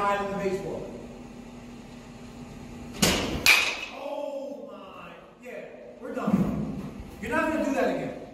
guy with baseball. Oh my, yeah, we're done. You're not gonna do that again.